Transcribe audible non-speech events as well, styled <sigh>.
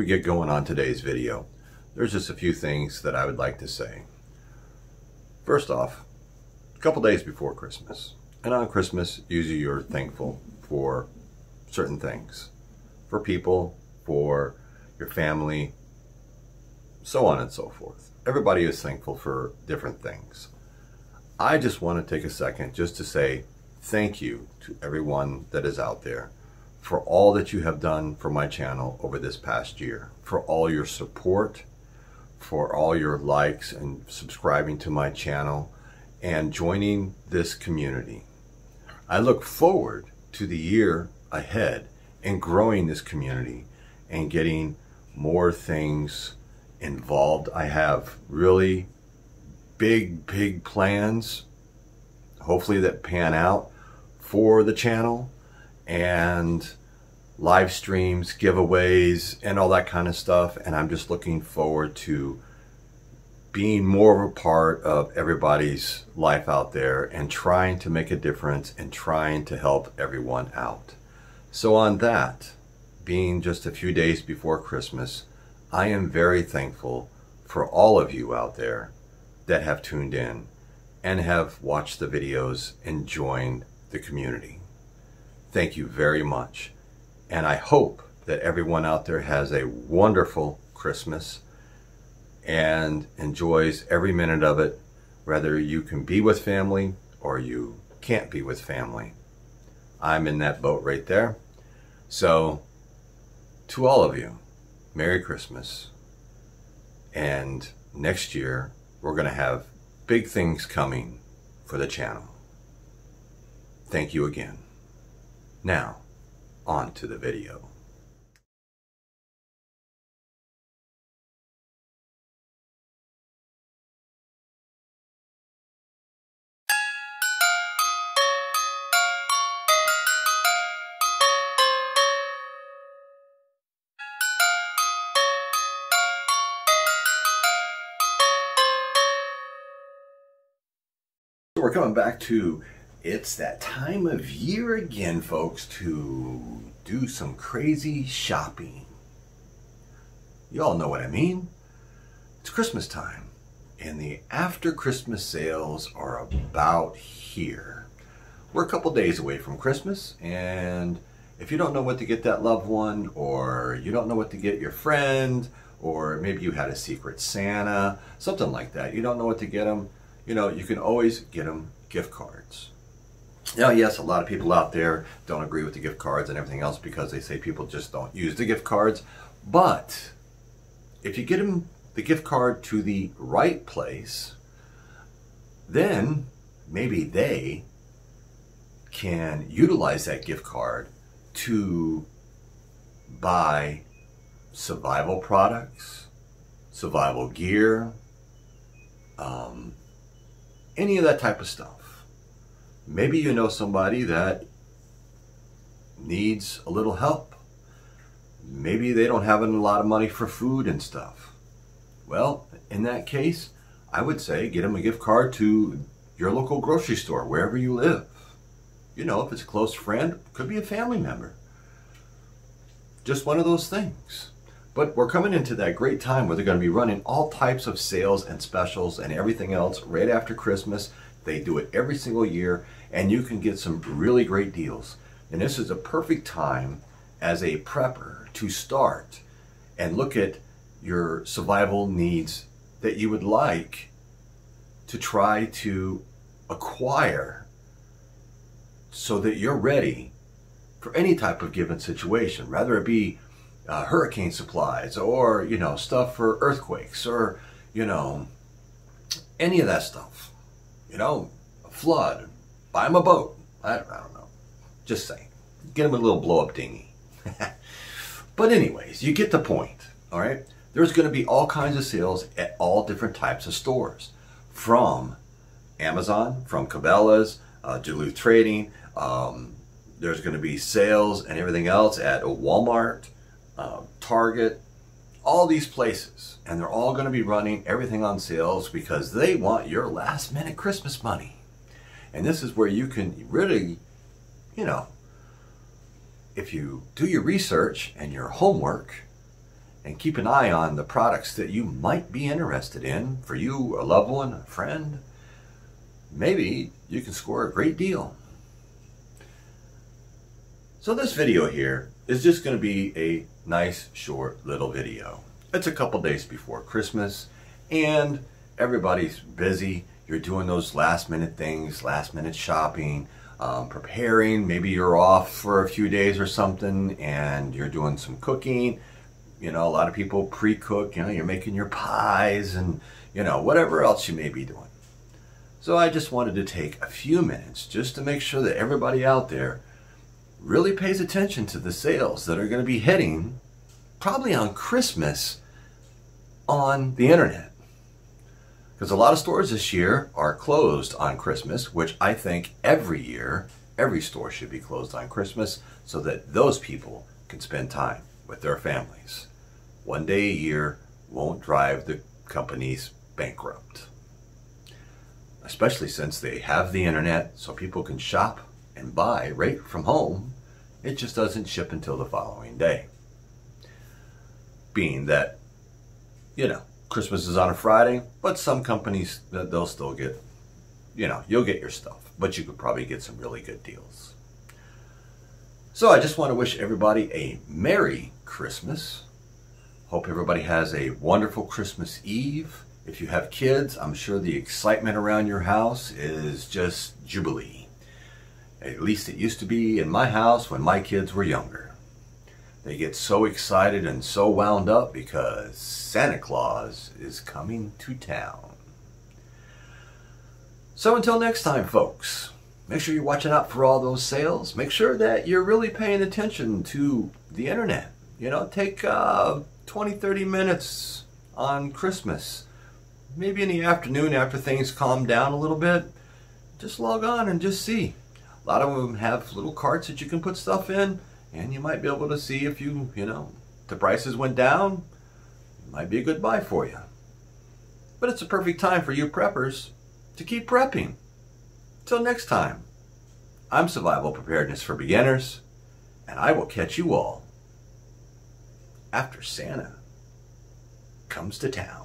we get going on today's video, there's just a few things that I would like to say. First off, a couple days before Christmas, and on Christmas, usually you're thankful for certain things, for people, for your family, so on and so forth. Everybody is thankful for different things. I just want to take a second just to say thank you to everyone that is out there for all that you have done for my channel over this past year, for all your support, for all your likes and subscribing to my channel and joining this community. I look forward to the year ahead and growing this community and getting more things involved. I have really big, big plans, hopefully that pan out for the channel and live streams, giveaways, and all that kind of stuff. And I'm just looking forward to being more of a part of everybody's life out there and trying to make a difference and trying to help everyone out. So on that, being just a few days before Christmas, I am very thankful for all of you out there that have tuned in and have watched the videos and joined the community. Thank you very much. And I hope that everyone out there has a wonderful Christmas and enjoys every minute of it, whether you can be with family or you can't be with family. I'm in that boat right there. So, to all of you, Merry Christmas. And next year, we're going to have big things coming for the channel. Thank you again. Now, on to the video. we're coming back to it's that time of year again, folks, to do some crazy shopping. You all know what I mean. It's Christmas time, and the after Christmas sales are about here. We're a couple days away from Christmas, and if you don't know what to get that loved one, or you don't know what to get your friend, or maybe you had a secret Santa, something like that, you don't know what to get them, you know, you can always get them gift cards. Now, yes, a lot of people out there don't agree with the gift cards and everything else because they say people just don't use the gift cards. But if you get them the gift card to the right place, then maybe they can utilize that gift card to buy survival products, survival gear, um, any of that type of stuff. Maybe you know somebody that needs a little help. Maybe they don't have a lot of money for food and stuff. Well, in that case, I would say get them a gift card to your local grocery store, wherever you live. You know, if it's a close friend, could be a family member. Just one of those things. But we're coming into that great time where they're going to be running all types of sales and specials and everything else right after Christmas. They do it every single year, and you can get some really great deals. And this is a perfect time as a prepper to start and look at your survival needs that you would like to try to acquire so that you're ready for any type of given situation, whether it be uh, hurricane supplies or, you know, stuff for earthquakes or, you know, any of that stuff you know, a flood, buy him a boat. I, I don't know. Just saying. Get him a little blow up dinghy. <laughs> but anyways, you get the point, all right? There's going to be all kinds of sales at all different types of stores. From Amazon, from Cabela's, uh, Duluth Trading, um, there's going to be sales and everything else at Walmart, uh, Target, all these places and they're all going to be running everything on sales because they want your last minute Christmas money. And this is where you can really, you know, if you do your research and your homework and keep an eye on the products that you might be interested in for you, a loved one, a friend. Maybe you can score a great deal. So this video here is just going to be a nice short little video. It's a couple days before Christmas and everybody's busy. You're doing those last minute things, last minute shopping, um, preparing. Maybe you're off for a few days or something and you're doing some cooking. You know, a lot of people pre-cook, you know, you're making your pies and, you know, whatever else you may be doing. So I just wanted to take a few minutes just to make sure that everybody out there really pays attention to the sales that are going to be hitting probably on Christmas on the internet. Because a lot of stores this year are closed on Christmas, which I think every year, every store should be closed on Christmas so that those people can spend time with their families. One day a year won't drive the companies bankrupt. Especially since they have the internet so people can shop and buy right from home. It just doesn't ship until the following day. Being that, you know, Christmas is on a Friday, but some companies, they'll still get, you know, you'll get your stuff, but you could probably get some really good deals. So I just want to wish everybody a Merry Christmas. Hope everybody has a wonderful Christmas Eve. If you have kids, I'm sure the excitement around your house is just jubilee. At least it used to be in my house when my kids were younger. They get so excited and so wound up because Santa Claus is coming to town. So until next time, folks, make sure you're watching out for all those sales. Make sure that you're really paying attention to the internet. You know, take uh, 20, 30 minutes on Christmas. Maybe in the afternoon after things calm down a little bit. Just log on and just see. A lot of them have little carts that you can put stuff in and you might be able to see if you, you know, the prices went down, it might be a good buy for you. But it's a perfect time for you preppers to keep prepping. Till next time, I'm Survival Preparedness for Beginners, and I will catch you all after Santa comes to town.